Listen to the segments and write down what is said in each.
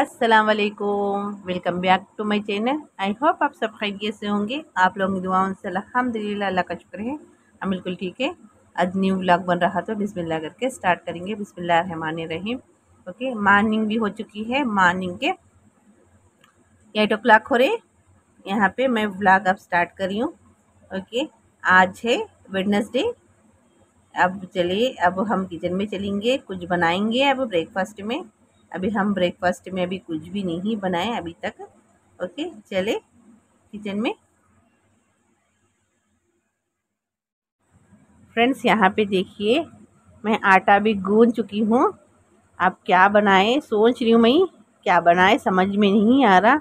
अस्सलाम वालेकुम welcome back to my channel I hope आप सब खैरियत से होंगे। आप लोगों की दुआओं से अल्हम्दुलिल्लाह, अल्लाह का शुक्र है। हम बिल्कुल ठीक है। आज न्यू व्लॉग बन रहा तो बिस्मिल्लाह करके स्टार्ट करेंगे। बिस्मिल्लाह रहमान रहीम। ओके मॉर्निंग भी हो चुकी है। मॉर्निंग के एट ओ क्लाक हो रहे। यहाँ पे मैं व्लॉग अब स्टार्ट कर हूँ। ओके आज है वेडनेसडे अब चलिए, अब हम किचन में चलेंगे। कुछ बनाएँगे अब ब्रेकफास्ट में। अभी हम ब्रेकफास्ट में अभी कुछ भी नहीं बनाए अभी तक। ओके चले किचन में। फ्रेंड्स यहाँ पे देखिए, मैं आटा भी गूंद चुकी हूँ। अब क्या बनाए? सोच रही हूँ मैं, क्या बनाए? समझ में नहीं आ रहा।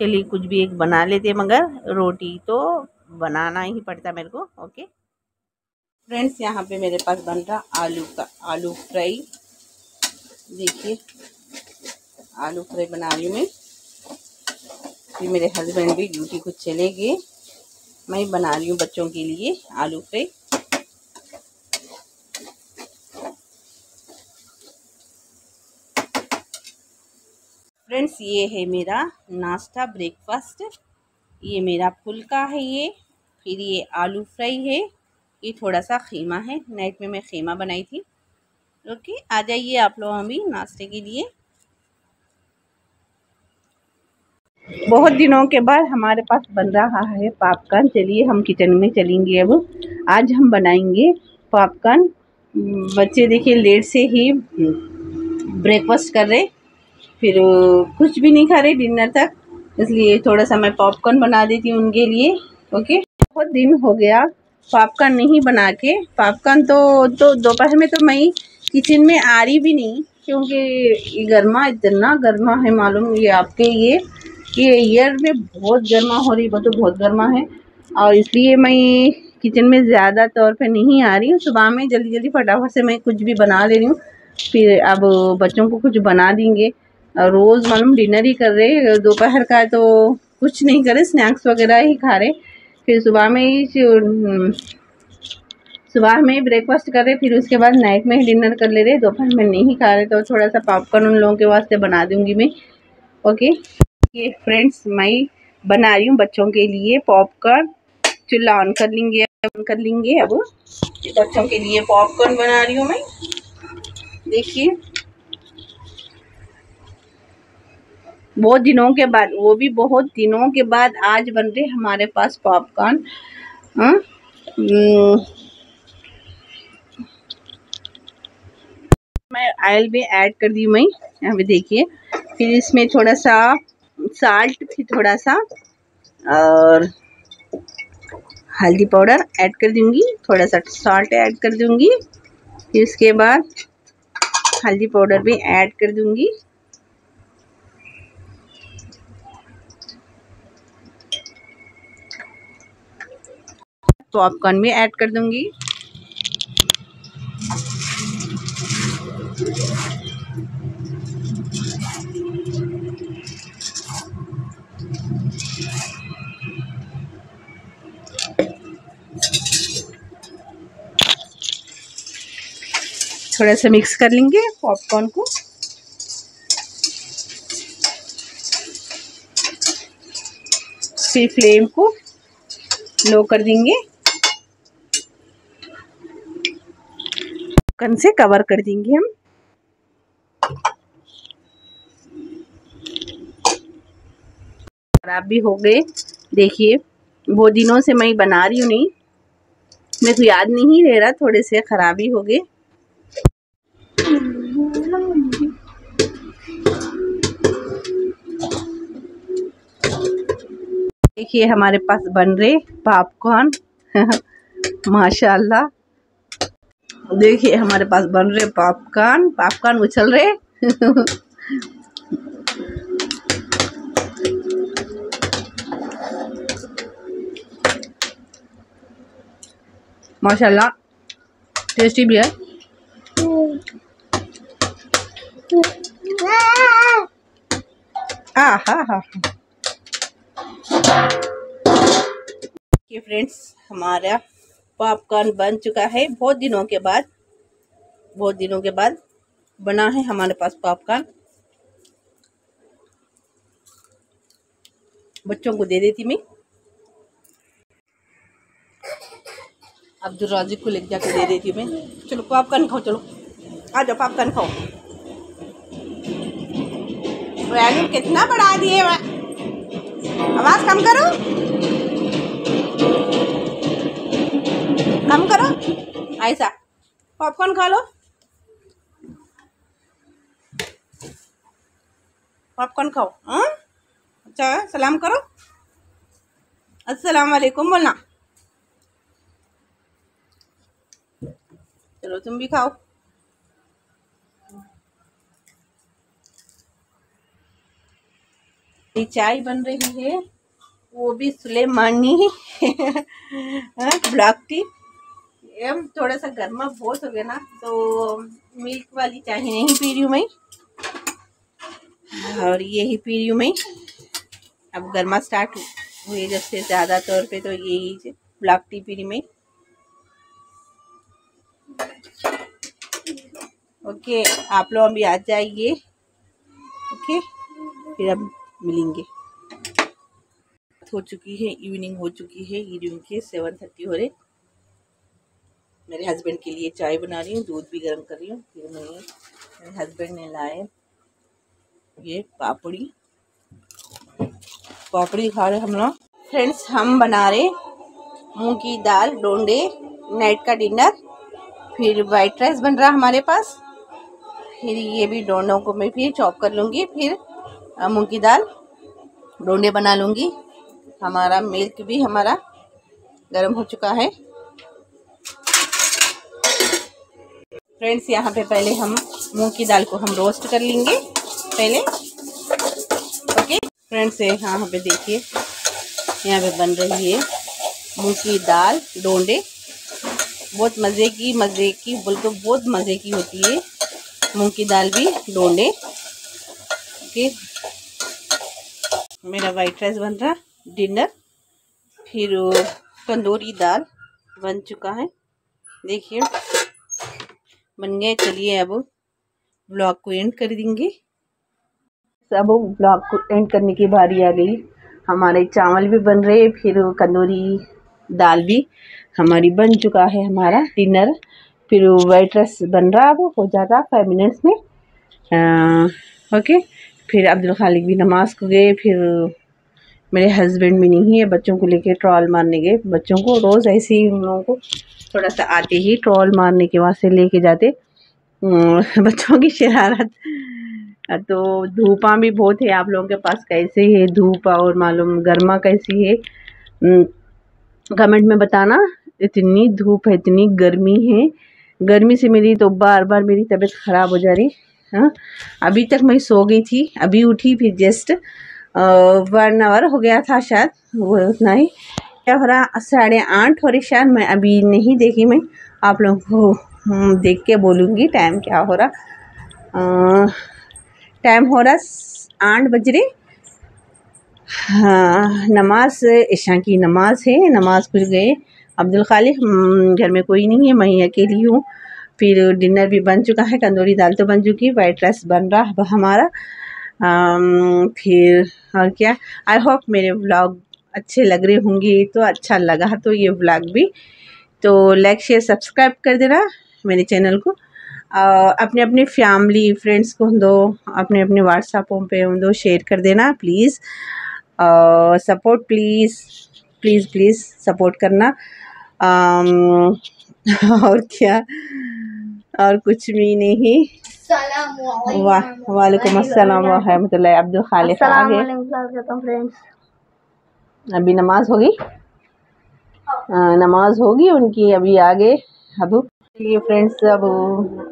चलिए कुछ भी एक बना लेते मगर रोटी तो बनाना ही पड़ता मेरे को ओके फ्रेंड्स यहाँ पे मेरे पास बन रहा आलू का, आलू फ्राई। देखिए। आलू फ्राई बना रही हूँ मैं। फिर मेरे हस्बैंड भी ड्यूटी को चले गए मैं बना रही हूँ बच्चों के लिए आलू फ्राई फ्रेंड्स ये है मेरा नाश्ता ब्रेकफास्ट ये मेरा फुल्का है ये। फिर ये आलू फ्राई है। ये थोड़ा सा खीमा है। नाइट में मैं खीमा बनाई थी। ओके आ जाइए आप लोग अभी नाश्ते के लिए। बहुत दिनों के बाद हमारे पास बन रहा है पॉपकॉर्न चलिए, हम किचन में चलेंगे अब। आज हम बनाएँगे पॉपकॉर्न बच्चे देखिए, लेट से ही ब्रेकफास्ट कर रहे। फिर कुछ भी नहीं खा रहे डिनर तक। इसलिए थोड़ा सा मैं पॉपकॉर्न बना देती हूँ उनके लिए। ओके बहुत दिन हो गया पॉपकॉर्न नहीं बना के। पॉपकॉर्न तो तो दोपहर में तो मैं किचन में आ रही भी नहीं, क्योंकि गर्मा इतना गर्मा है, मालूम ये आपके ये ये ईयर में बहुत गर्मा हो रही वो तो बहुत गर्मा है। और इसलिए मैं किचन में ज़्यादा तौर पे नहीं आ रही हूँ। सुबह में जल्दी जल्दी फटाफट से मैं कुछ भी बना ले रही हूँ। फिर अब बच्चों को कुछ बना देंगे। रोज़ मालूम डिनर ही कर रहे दोपहर का तो कुछ नहीं करे स्नैक्स वगैरह ही खा रहे। फिर सुबह में ही सुबह में ब्रेकफास्ट कर रहे, फिर उसके बाद नाइट में ही डिनर कर ले रहे। दोपहर में नहीं खा रहे तो थोड़ा सा पॉपकॉर्न उन लोगों के वास्ते बना दूँगी मैं। ओके ये फ्रेंड्स मैं बना रही हूँ बच्चों के लिए पॉपकॉर्न चूल्हा ऑन कर लेंगे ऑन कर लेंगे अब। बच्चों के लिए पॉपकॉर्न बना रही हूँ मैं। देखिए। बहुत दिनों के बाद, वो भी बहुत दिनों के बाद आज बन रहे हमारे पास पॉपकॉर्न हाँ? हम्म। मैं ऑयल भी ऐड कर दी मैं। यहाँ पे देखिए। फिर इसमें थोड़ा सा साल्ट फिर थोड़ा सा, और हल्दी पाउडर ऐड कर दूँगी, थोड़ा सा सॉल्ट ऐड कर दूँगी, फिर उसके बाद हल्दी पाउडर भी ऐड कर दूँगी। पॉपकॉर्न भी ऐड कर दूँगी। थोड़ा सा मिक्स कर लेंगे पॉपकॉर्न को। फिर फ्लेम को लो कर देंगे। कन से कवर कर देंगे हम। खराब भी हो गए। देखिए, बहुत दिनों से मैं बना रही हूँ नहीं। मेरे को याद नहीं रह रहा, थोड़े से खराबी हो गए। देखिए, हमारे पास बन रहे पॉपकॉर्न माशाल्लाह। देखिए, हमारे पास बन रहे पॉपकॉर्न पॉपकॉर्न उछल रहे। माशाल्लाह। टेस्टी भी है। हाँ फ्रेंड्स हमारा पॉपकॉर्न बन चुका है। बहुत दिनों के बाद, बहुत दिनों के बाद बना है हमारे पास पॉपकॉर्न बच्चों को दे देती मैं। अब्दुल राजिक को लेके जाकर दे देती मैं। चलो पॉपकॉर्न खाओ, चलो। आ जाओ पॉपकॉर्न खाओ। वैल्यूम कितना बढ़ा दिए आवाज़ कम करो। कम करो। ऐसा। पॉपकॉर्न खा लो। पॉपकॉर्न खाओ। हाँ? अच्छा सलाम करो। अस्सलाम वालेकुम बोलना। चलो, तुम भी खाओ। चाय बन रही है। वो भी सुलेमानी। Black T. एम थोड़ा सा गर्मा बहुत हो गया ना तो मिल्क वाली चाय नहीं पी रही हूँ मैं। और ये ही पी रही हूँ मैं। अब गर्मा स्टार्ट हुए जब से ज़्यादा तौर पे तो यही ब्लैक टी पी रही मैं। ओके, आप लोग अभी आ जाइए। ओके, फिर अब मिलेंगे। हो चुकी है इवनिंग हो चुकी है इवनिंग के सेवन थर्टी हो रहे। मेरे हस्बैंड के लिए चाय बना रही हूँ, दूध भी गर्म कर रही हूँ। फिर मैं, मेरे हस्बैंड ने लाए ये पापड़ी। पापड़ी खा रहे हम लोग। फ्रेंड्स हम बना रहे मूंग की दाल, डोंडे नाइट का डिनर फिर वाइट राइस बन रहा हमारे पास। फिर ये भी डोंडों को मैं फिर चॉप कर लूँगी। फिर मूंग की दाल, डोंडे बना लूँगी। हमारा मिल्क भी हमारा गर्म हो चुका है। फ्रेंड्स यहाँ पे पहले हम मूंग की दाल को हम रोस्ट कर लेंगे पहले। ओके फ्रेंड्स यहाँ पे देखिए, यहाँ पे बन रही है मूंग की दाल, डोंडे। बहुत मज़े की मज़े की, बोल तो बहुत मज़े की होती है मूंग की दाल भी, डोंडे। ओके मेरा वाइट राइस बन रहा डिनर फिर तंदूरी दाल बन चुका है। देखिए बन गए चलिए अब ब्लॉग को एंड कर देंगे। अब ब्लॉग को एंड करने की बारी आ गई। हमारे चावल भी बन रहे फिर कंदूरी दाल भी हमारी बन चुका है हमारा डिनर फिर वाइट राइस बन रहा अब हो जाता फाइव मिनट्स में। आ, ओके फिर अब्दुल खालिक भी नमाज़ को गए, फिर मेरे हस्बैंड भी नहीं है, बच्चों को लेके ट्रॉल मारने गए। बच्चों को रोज़ ऐसे ही उन लोगों को थोड़ा सा आते ही ट्रॉल मारने के वास्ते लेके जाते। बच्चों की शरारत। तो धूपा भी बहुत है आप लोगों के पास कैसे है धूप और मालूम गर्मा कैसी है। कमेंट में बताना, इतनी धूप है, इतनी गर्मी है। गर्मी से मेरी तो बार बार मेरी तबीयत ख़राब हो जा रही। हाँ? अभी तक मैं सो गई थी अभी उठी फिर जस्ट वन आवर हो गया था शायद वो उतना ही। क्या हो रहा साढ़े आठ हो रही शायद मैं अभी नहीं देखी मैं। आप लोगों को हम्म, देख के बोलूँगी टाइम क्या हो रहा। टाइम हो रहा आठ बज रहे। हाँ नमाज़ ईशा की नमाज़ है नमाज़ खुल गए। अब्दुल खालिक हम्म, घर में कोई नहीं है मैं अकेली हूँ। फिर डिनर भी बन चुका है कंदूरी दाल तो बन चुकी वाइट राइस बन रहा है हमारा। आम, फिर और क्या? आई होप मेरे ब्लॉग अच्छे लग रहे होंगे तो अच्छा लगा तो ये ब्लॉग भी। तो लाइक शेयर सब्सक्राइब कर देना मेरे चैनल को। अपने अपने फैमिली फ्रेंड्स को दो अपने अपने व्हाट्सएपों पे दो शेयर कर देना प्लीज़ और support please please please support करना। और क्या? और कुछ भी नहीं। वालेकुम अस्सलाम वरहमतुल्लाह अब्दुल खालिक। अभी नमाज़ होगी? नमाज़ होगी उनकी अभी आगे। अब ये फ्रेंड्स अब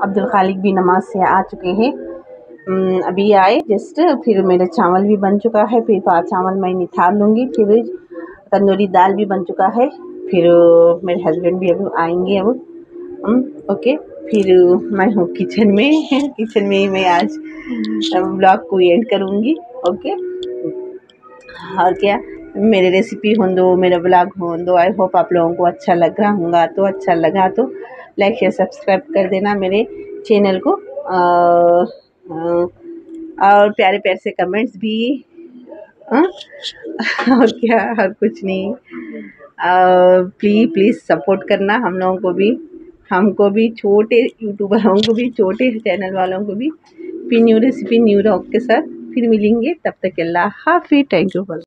अब्दुल खालिक भी नमाज़ से आ चुके हैं। अभी आए जस्ट फिर मेरा चावल भी बन चुका है। फिर चावल मैं निथार लूँगी। फिर तंदूरी दाल भी बन चुका है। फिर मेरे हस्बैंड भी अभी आएँगे अब। ओके फिर मैं हूँ किचन में। किचन में ही मैं आज ब्लॉग को एंड करूँगी ओके और क्या? मेरे रेसिपी हो दो मेरा ब्लॉग हो दो आई होप आप लोगों को अच्छा लग रहा होगा तो अच्छा लगा तो लाइक या सब्सक्राइब कर देना मेरे चैनल को। और प्यारे प्यारे से कमेंट्स भी हाँ? और क्या? और कुछ नहीं। प्लीज़ प्लीज़ सपोर्ट करना हम लोगों को भी। हमको भी छोटे यूट्यूबरों को भी, छोटे चैनल वालों को भी, फिर न्यू रेसिपी न्यू रॉक के साथ फिर मिलेंगे। तब तक अल्लाह हाफि थैंक यू फॉर